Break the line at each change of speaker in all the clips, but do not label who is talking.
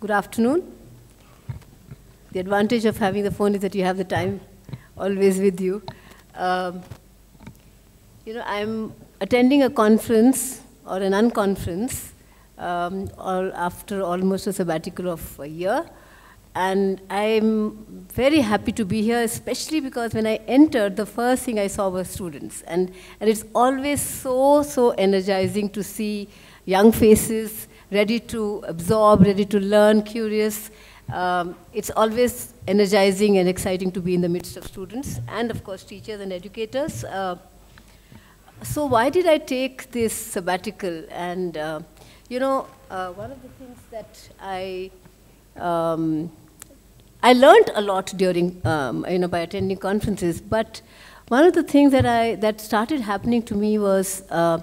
Good afternoon. The advantage of having the phone is that you have the time always with you. Um, you know, I'm attending a conference or an unconference um, after almost a sabbatical of a year. And I'm very happy to be here, especially because when I entered, the first thing I saw were students. And, and it's always so, so energizing to see young faces ready to absorb, ready to learn, curious. Um, it's always energizing and exciting to be in the midst of students and, of course, teachers and educators. Uh, so why did I take this sabbatical? And, uh, you know, uh, one of the things that I, um, I learned a lot during, um, you know, by attending conferences, but one of the things that, I, that started happening to me was uh,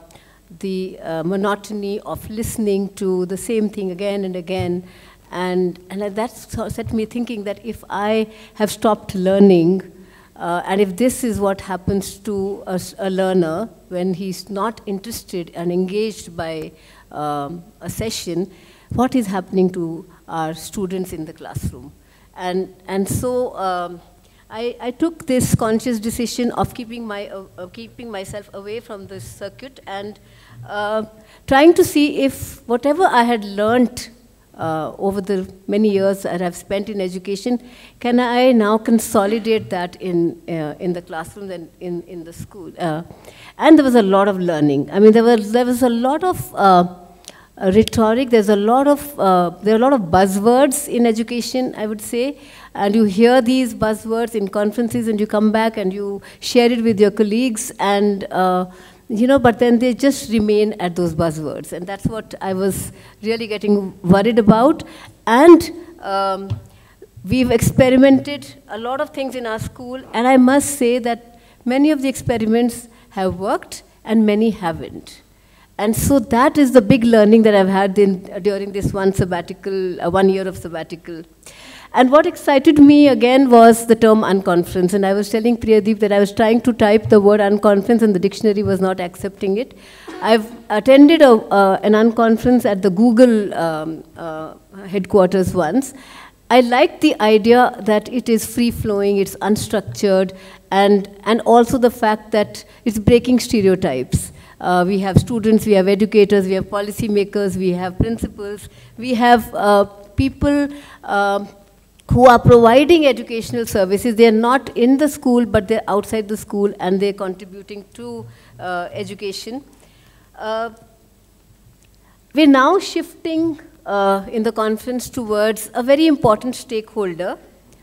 the uh, monotony of listening to the same thing again and again. And, and that set me thinking that if I have stopped learning, uh, and if this is what happens to a, a, learner when he's not interested and engaged by um, a session, what is happening to our students in the classroom? And, and so um, I, I, took this conscious decision of keeping, my, uh, keeping myself away from this circuit and uh, trying to see if whatever I had learned uh, over the many years that I've spent in education, can I now consolidate that in, uh, in the classroom and in, in the school? Uh, and there was a lot of learning. I mean, there was, there was a lot of uh, rhetoric, there's a lot of, uh, there are a lot of buzzwords in education, I would say, and you hear these buzzwords in conferences and you come back and you share it with your colleagues and you know, but then they just remain at those buzzwords. And that's what I was really getting worried about. And um, we've experimented a lot of things in our school, and I must say that many of the experiments have worked and many haven't. And so that is the big learning that I've had in, during this one sabbatical, uh, one year of sabbatical. And what excited me again was the term unconference. And I was telling Priyadeep that I was trying to type the word unconference and the dictionary was not accepting it. I've attended a, uh, an unconference at the Google um, uh, headquarters once. I like the idea that it is free flowing, it's unstructured, and, and also the fact that it's breaking stereotypes. Uh, we have students, we have educators, we have policymakers, we have principals, we have uh, people uh, who are providing educational services. They are not in the school, but they're outside the school, and they're contributing to uh, education. Uh, we're now shifting uh, in the conference towards a very important stakeholder,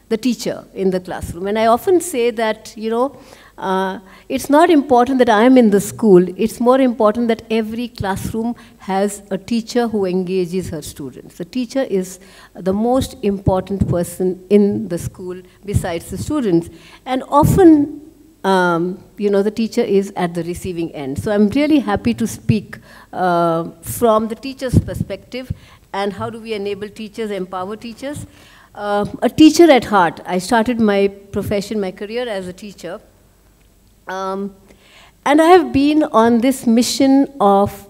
the teacher in the classroom. And I often say that, you know, uh, it's not important that I am in the school, it's more important that every classroom has a teacher who engages her students. The teacher is the most important person in the school besides the students. And often, um, you know, the teacher is at the receiving end. So I'm really happy to speak uh, from the teacher's perspective and how do we enable teachers, empower teachers. Uh, a teacher at heart. I started my profession, my career as a teacher. Um, and I have been on this mission of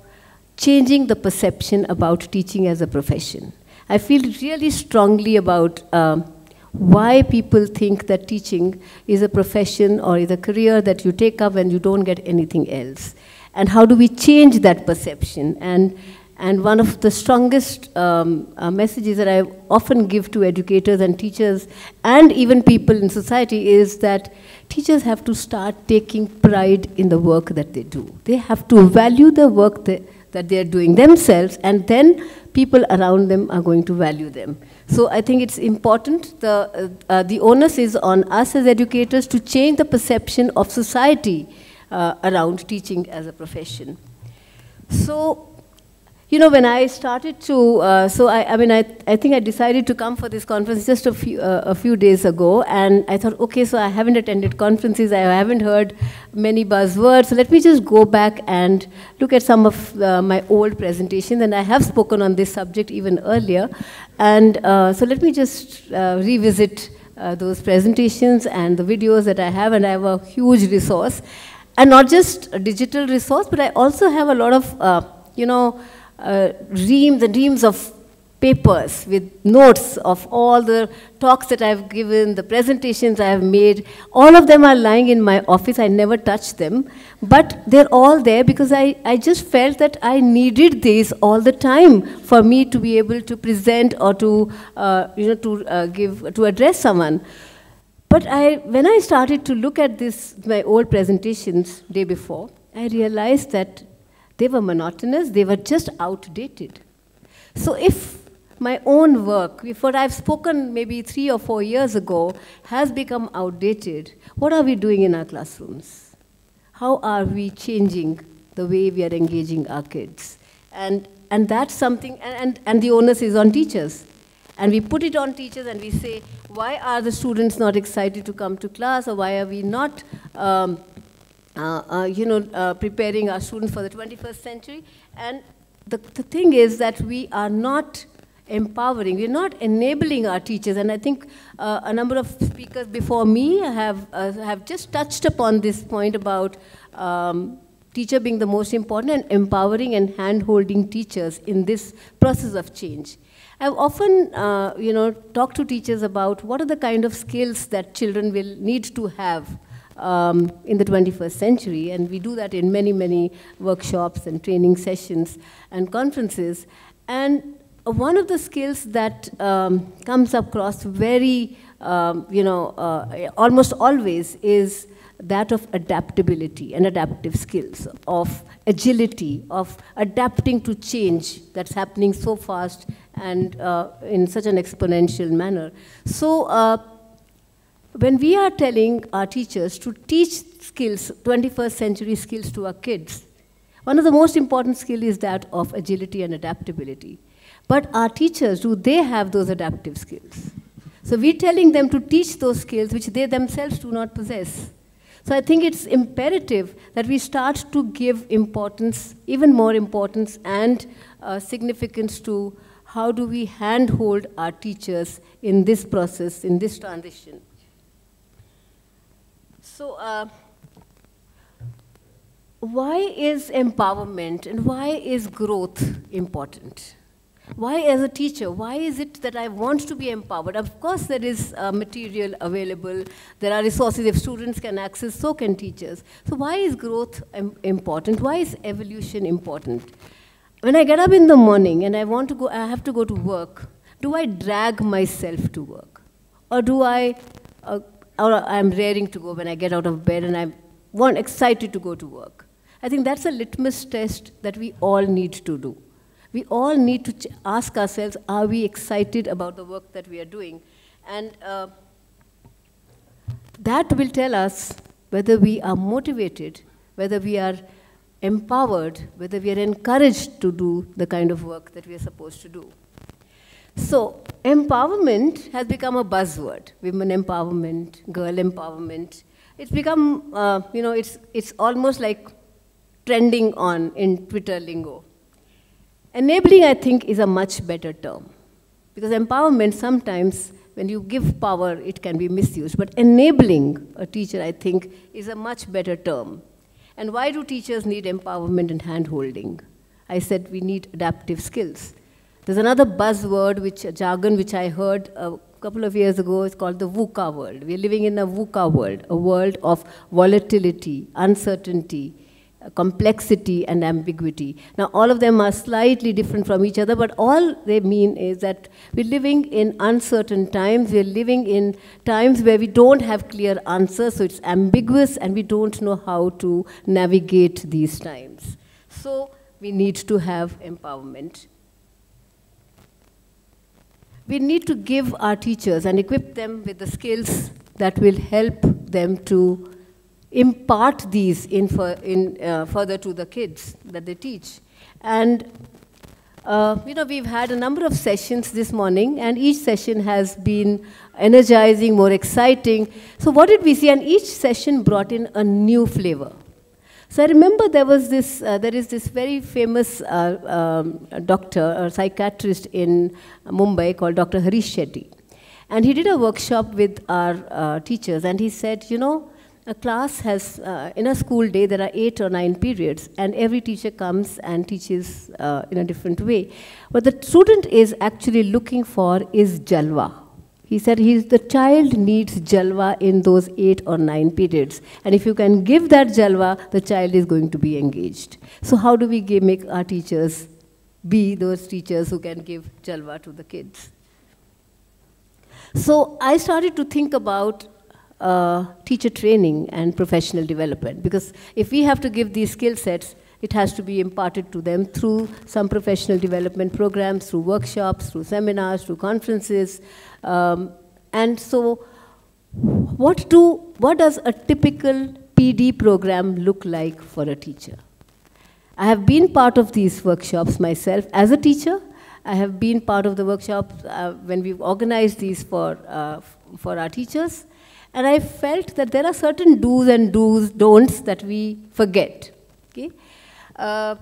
changing the perception about teaching as a profession. I feel really strongly about um, why people think that teaching is a profession or is a career that you take up and you don't get anything else. And how do we change that perception? And, and one of the strongest um, uh, messages that I often give to educators and teachers and even people in society is that teachers have to start taking pride in the work that they do. They have to value the work that, they are doing themselves, and then people around them are going to value them. So I think it's important. The, uh, uh, the onus is on us as educators to change the perception of society uh, around teaching as a profession. So you know, when I started to, uh, so I, I mean, I, I think I decided to come for this conference just a few, uh, a few days ago, and I thought, okay, so I haven't attended conferences, I haven't heard many buzzwords, so let me just go back and look at some of uh, my old presentations, and I have spoken on this subject even earlier, and uh, so let me just uh, revisit uh, those presentations and the videos that I have, and I have a huge resource, and not just a digital resource, but I also have a lot of, you know, uh, reams and reams of papers with notes of all the talks that I've given, the presentations I have made. All of them are lying in my office. I never touch them. But they're all there because I, I just felt that I needed these all the time for me to be able to present or to, uh, you know, to uh, give, to address someone. But I, when I started to look at this, my old presentations day before, I realized that they were monotonous, they were just outdated. So if my own work, if what I've spoken maybe three or four years ago has become outdated, what are we doing in our classrooms? How are we changing the way we are engaging our kids? And, and that's something, and, and, and the onus is on teachers. And we put it on teachers and we say, why are the students not excited to come to class or why are we not um, you know, uh, preparing our students for the 21st century. And the, the thing is that we are not empowering. We're not enabling our teachers, and I think uh, a number of speakers before me have, uh, have just touched upon this point about um, teacher being the most important and empowering and hand-holding teachers in this process of change. I've often, uh, you know, talked to teachers about what are the kind of skills that children will need to have um, in the 21st century, and we do that in many, many workshops and training sessions and conferences. And one of the skills that um, comes across very, um, you know, uh, almost always is that of adaptability and adaptive skills, of agility, of adapting to change that's happening so fast and uh, in such an exponential manner. So uh, when we are telling our teachers to teach skills, 21st century skills to our kids, one of the most important skills is that of agility and adaptability. But our teachers, do they have those adaptive skills? So we're telling them to teach those skills which they themselves do not possess. So I think it's imperative that we start to give importance, even more importance and uh, significance to how do we handhold our teachers in this process, in this transition. So uh, why is empowerment and why is growth important? Why, as a teacher, why is it that I want to be empowered? Of course, there is uh, material available. There are resources. If students can access, so can teachers. So why is growth important? Why is evolution important? When I get up in the morning and I want to go, I have to go to work, do I drag myself to work? Or do I, uh, I'm raring to go when I get out of bed and I'm want, excited to go to work? I think that's a litmus test that we all need to do we all need to ask ourselves, are we excited about the work that we are doing? And uh, that will tell us whether we are motivated, whether we are empowered, whether we are encouraged to do the kind of work that we are supposed to do. So, empowerment has become a buzzword. Women empowerment, girl empowerment. It's become, uh, you know, it's, it's almost like trending on in Twitter lingo. Enabling, I think, is a much better term. Because empowerment, sometimes, when you give power, it can be misused. But enabling a teacher, I think, is a much better term. And why do teachers need empowerment and hand-holding? I said we need adaptive skills. There's another buzzword, which jargon which I heard a couple of years ago. It's called the VUCA world. We're living in a VUCA world, a world of volatility, uncertainty, complexity and ambiguity. Now, all of them are slightly different from each other, but all they mean is that we're living in uncertain times. We're living in times where we don't have clear answers, so it's ambiguous, and we don't know how to navigate these times. So we need to have empowerment. We need to give our teachers and equip them with the skills that will help them to impart these in, for, in uh, further to the kids that they teach. And uh, you know, we've had a number of sessions this morning, and each session has been energizing, more exciting. So what did we see? And each session brought in a new flavor. So I remember there was this, uh, there is this very famous uh, um, doctor or psychiatrist in Mumbai called Dr. Harish Shetty. And he did a workshop with our uh, teachers, and he said, you know, a class has, uh, in a school day, there are eight or nine periods, and every teacher comes and teaches uh, in a different way. What the student is actually looking for is jalwa. He said he's, the child needs jalwa in those eight or nine periods. And if you can give that jalwa, the child is going to be engaged. So how do we give, make our teachers be those teachers who can give jalwa to the kids? So I started to think about uh, teacher training and professional development. Because if we have to give these skill sets, it has to be imparted to them through some professional development programs, through workshops, through seminars, through conferences. Um, and so, what, do, what does a typical PD program look like for a teacher? I have been part of these workshops myself as a teacher. I have been part of the workshops uh, when we've organized these for, uh, for our teachers. And I felt that there are certain do's and do's, don'ts that we forget. Okay? Uh,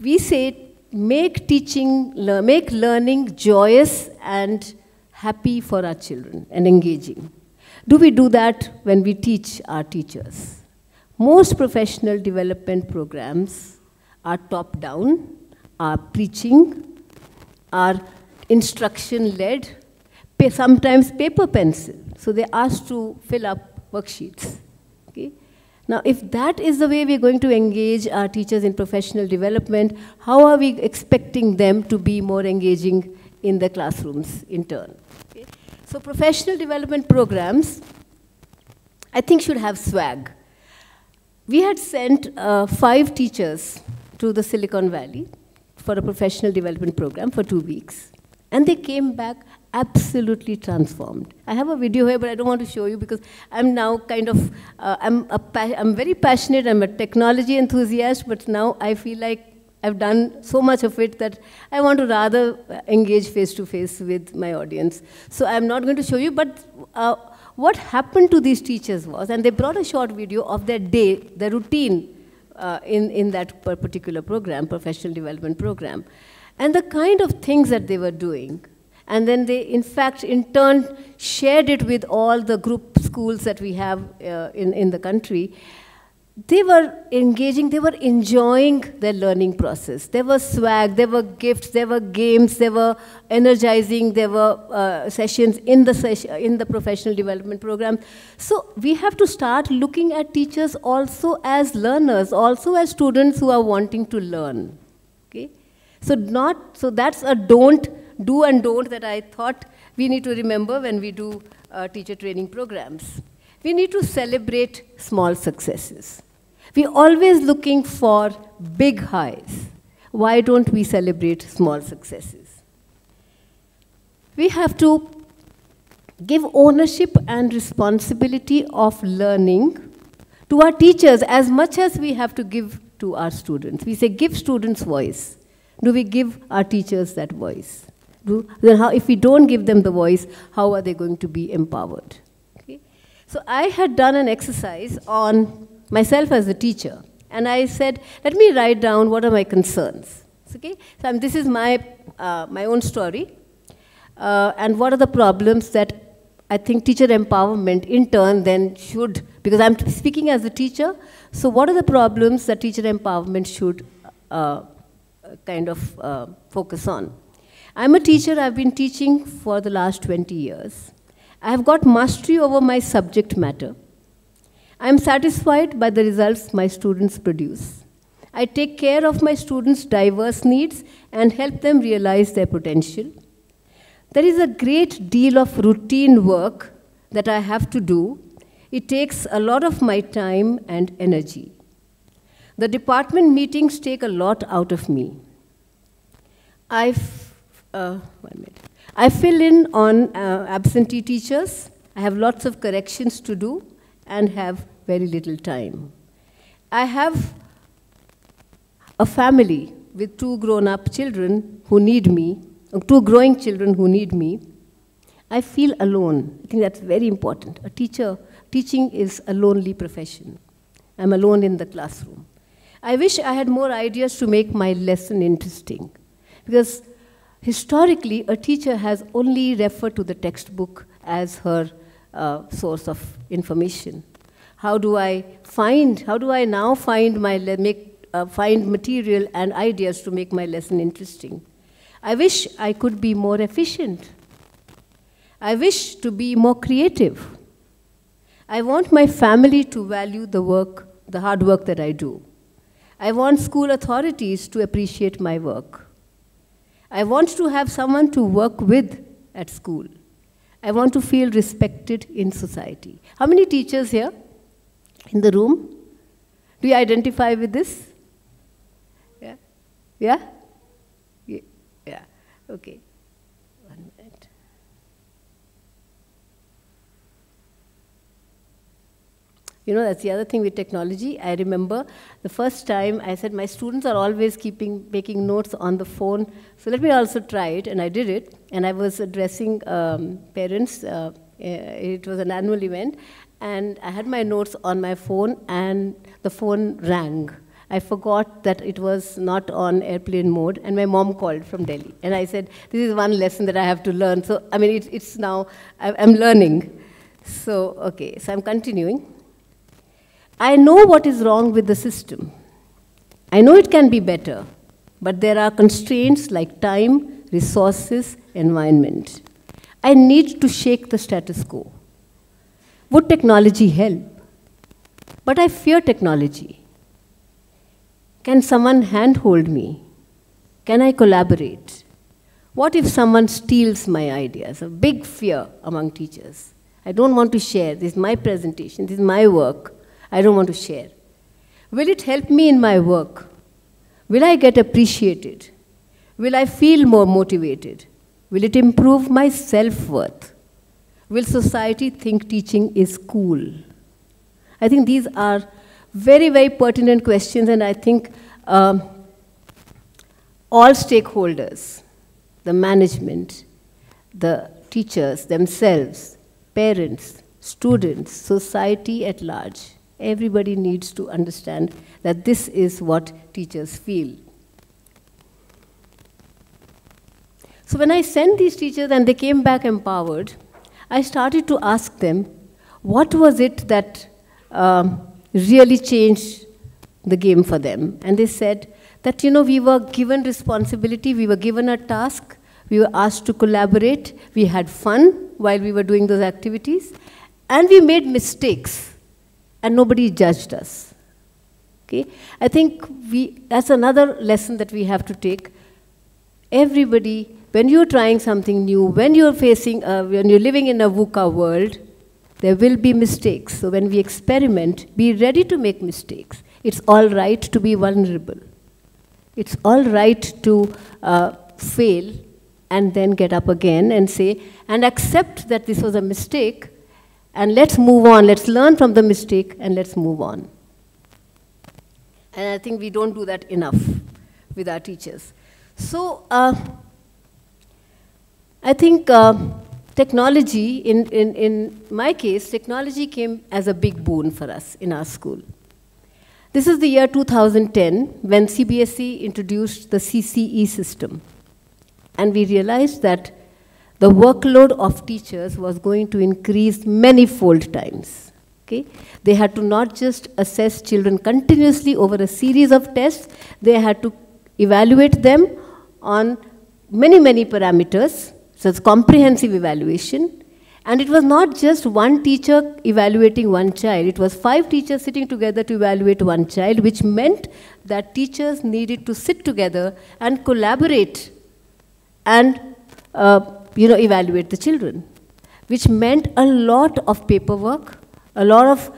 we say make teaching, make learning joyous and happy for our children and engaging. Do we do that when we teach our teachers? Most professional development programs are top down, are preaching, are instruction led, sometimes paper pencil. So they're asked to fill up worksheets. Okay? Now, if that is the way we're going to engage our teachers in professional development, how are we expecting them to be more engaging in the classrooms in turn? Okay? So professional development programs, I think should have swag. We had sent uh, five teachers to the Silicon Valley for a professional development program for two weeks. And they came back absolutely transformed. I have a video here, but I don't want to show you because I'm now kind of, uh, I'm, a I'm very passionate, I'm a technology enthusiast, but now I feel like I've done so much of it that I want to rather engage face to face with my audience. So I'm not going to show you, but uh, what happened to these teachers was, and they brought a short video of their day, their routine uh, in, in that particular program, professional development program, and the kind of things that they were doing and then they, in fact, in turn, shared it with all the group schools that we have uh, in, in the country. They were engaging, they were enjoying their learning process. There was swag, there were gifts, there were games, there were energizing, there were uh, sessions in the, ses in the professional development program. So we have to start looking at teachers also as learners, also as students who are wanting to learn. So, not, so that's a don't do and don't that I thought we need to remember when we do uh, teacher training programs. We need to celebrate small successes. We're always looking for big highs. Why don't we celebrate small successes? We have to give ownership and responsibility of learning to our teachers as much as we have to give to our students. We say give students voice. Do we give our teachers that voice? do, then how, if we don't give them the voice, how are they going to be empowered? Okay? So I had done an exercise on myself as a teacher, and I said, let me write down what are my concerns. Okay? So um, this is my, uh, my own story, uh, and what are the problems that I think teacher empowerment in turn then should, because I'm speaking as a teacher, so what are the problems that teacher empowerment should uh, kind of uh, focus on? I'm a teacher, I've been teaching for the last 20 years. I have got mastery over my subject matter. I'm satisfied by the results my students produce. I take care of my students' diverse needs and help them realize their potential. There is a great deal of routine work that I have to do. It takes a lot of my time and energy. The department meetings take a lot out of me. I uh, one minute. I fill in on uh, absentee teachers. I have lots of corrections to do and have very little time. I have a family with two grown-up children who need me, two growing children who need me. I feel alone. I think that's very important. A teacher, teaching is a lonely profession. I'm alone in the classroom. I wish I had more ideas to make my lesson interesting. Because Historically, a teacher has only referred to the textbook as her uh, source of information? How do I find, how do I now find my, make, uh, find material and ideas to make my lesson interesting? I wish I could be more efficient. I wish to be more creative. I want my family to value the work, the hard work that I do. I want school authorities to appreciate my work. I want to have someone to work with at school. I want to feel respected in society. How many teachers here in the room? Do you identify with this? Yeah? Yeah? Yeah. Okay. One minute. You know, that's the other thing with technology. I remember the first time I said, my students are always keeping, making notes on the phone, so let me also try it, and I did it. And I was addressing um, parents, uh, eh, it was an annual event, and I had my notes on my phone, and the phone rang. I forgot that it was not on airplane mode, and my mom called from Delhi. And I said, This is one lesson that I have to learn. So, I mean, it, it's now, I'm learning. So, okay, so I'm continuing. I know what is wrong with the system. I know it can be better, but there are constraints like time, resources, environment. I need to shake the status quo. Would technology help? But I fear technology. Can someone handhold me? Can I collaborate? What if someone steals my ideas? A big fear among teachers. I don't want to share. This is my presentation. This is my work. I don't want to share. Will it help me in my work? Will I get appreciated? Will I feel more motivated? Will it improve my self worth? Will society think teaching is cool? I think these are very, very pertinent questions, and I think um, all stakeholders, the management, the teachers themselves, parents, students, society at large, everybody needs to understand that this is what teachers feel. So when I sent these teachers and they came back empowered, I started to ask them, what was it that um, really changed the game for them? And they said that, you know, we were given responsibility, we were given a task, we were asked to collaborate, we had fun while we were doing those activities, and we made mistakes and nobody judged us. Okay? I think we, that's another lesson that we have to take. Everybody, when you're trying something new, when you're facing, uh, when you're living in a VUCA world, there will be mistakes. So when we experiment, be ready to make mistakes. It's all right to be vulnerable. It's all right to uh, fail and then get up again and say, and accept that this was a mistake and let's move on. Let's learn from the mistake and let's move on. And I think we don't do that enough with our teachers. So uh, I think uh, technology, in, in, in my case, technology came as a big boon for us in our school. This is the year 2010 when CBSE introduced the CCE system. And we realized that the workload of teachers was going to increase many-fold times. Okay? They had to not just assess children continuously over a series of tests, they had to evaluate them on many, many parameters, so it's comprehensive evaluation. And it was not just one teacher evaluating one child, it was five teachers sitting together to evaluate one child, which meant that teachers needed to sit together and collaborate and uh, you know, evaluate the children, which meant a lot of paperwork, a lot of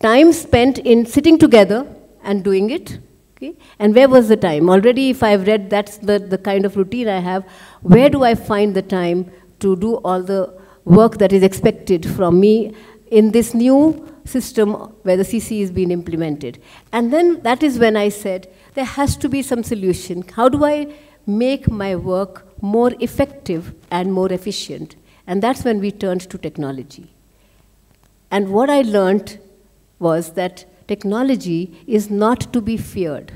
time spent in sitting together and doing it. Okay? And where was the time? Already, if I've read that's the, the kind of routine I have, where do I find the time to do all the work that is expected from me in this new system where the CC is being implemented? And then that is when I said, there has to be some solution. How do I make my work more effective and more efficient. And that's when we turned to technology. And what I learned was that technology is not to be feared.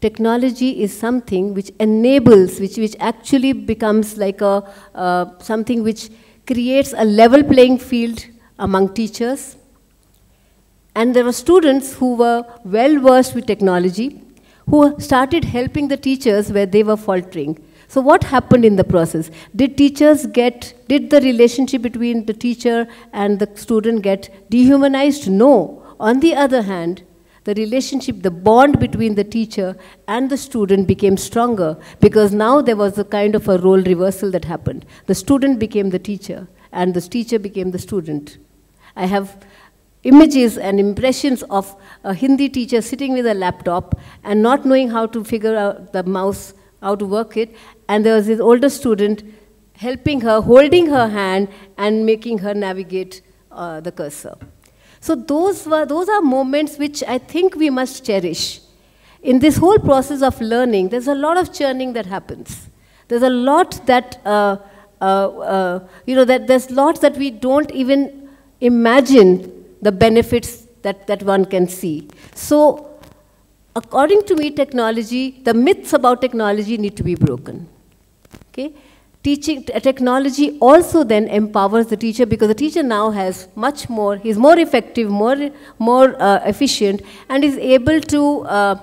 Technology is something which enables, which, which actually becomes like a, uh, something which creates a level playing field among teachers. And there were students who were well versed with technology, who started helping the teachers where they were faltering. So what happened in the process? Did teachers get, did the relationship between the teacher and the student get dehumanized? No. On the other hand, the relationship, the bond between the teacher and the student became stronger because now there was a kind of a role reversal that happened. The student became the teacher and the teacher became the student. I have images and impressions of a Hindi teacher sitting with a laptop and not knowing how to figure out the mouse, how to work it, and there was this older student helping her, holding her hand and making her navigate uh, the cursor. So those, were, those are moments which I think we must cherish. In this whole process of learning, there's a lot of churning that happens. There's a lot that, uh, uh, uh, you know, that there's lots that we don't even imagine the benefits that, that one can see. So according to me, technology, the myths about technology need to be broken. Okay? teaching technology also then empowers the teacher because the teacher now has much more, he's more effective, more, more uh, efficient, and is able to, uh,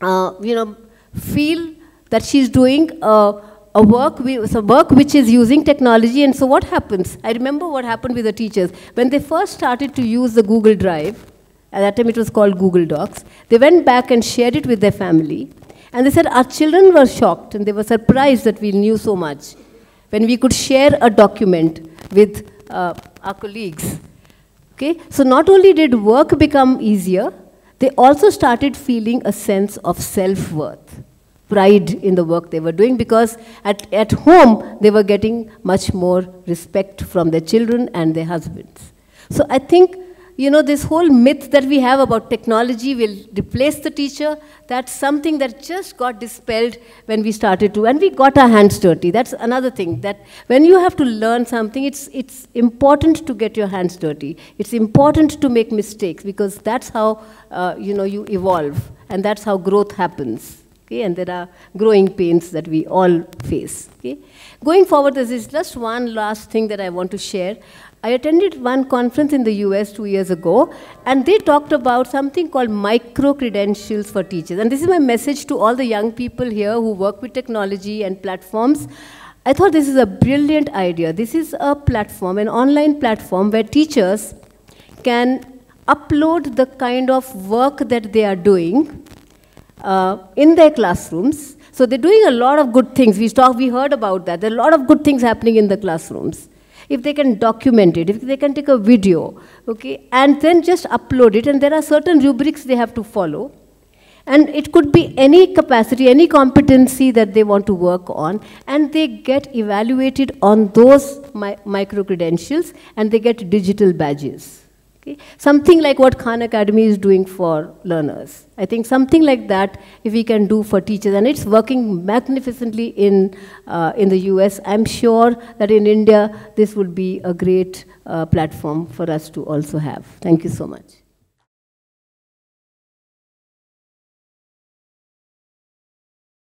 uh, you know, feel that she's doing a work, a work which is using technology. And so what happens? I remember what happened with the teachers. When they first started to use the Google Drive, at that time it was called Google Docs, they went back and shared it with their family. And they said our children were shocked and they were surprised that we knew so much when we could share a document with uh, our colleagues. Okay? So not only did work become easier, they also started feeling a sense of self-worth, pride in the work they were doing because at, at home they were getting much more respect from their children and their husbands. So I think you know, this whole myth that we have about technology will replace the teacher, that's something that just got dispelled when we started to, and we got our hands dirty. That's another thing, that when you have to learn something, it's, it's important to get your hands dirty. It's important to make mistakes because that's how, uh, you know, you evolve, and that's how growth happens. Okay, and there are growing pains that we all face. Okay? Going forward, there is just one last thing that I want to share. I attended one conference in the US two years ago, and they talked about something called micro credentials for teachers. And this is my message to all the young people here who work with technology and platforms. I thought this is a brilliant idea. This is a platform, an online platform where teachers can upload the kind of work that they are doing uh, in their classrooms. So they're doing a lot of good things. We, talk, we heard about that. There are a lot of good things happening in the classrooms if they can document it, if they can take a video, okay, and then just upload it, and there are certain rubrics they have to follow. And it could be any capacity, any competency that they want to work on, and they get evaluated on those mi micro credentials, and they get digital badges. Okay? Something like what Khan Academy is doing for learners. I think something like that, if we can do for teachers, and it's working magnificently in, uh, in the US, I'm sure that in India, this would be a great uh, platform for us to also have. Thank you so much.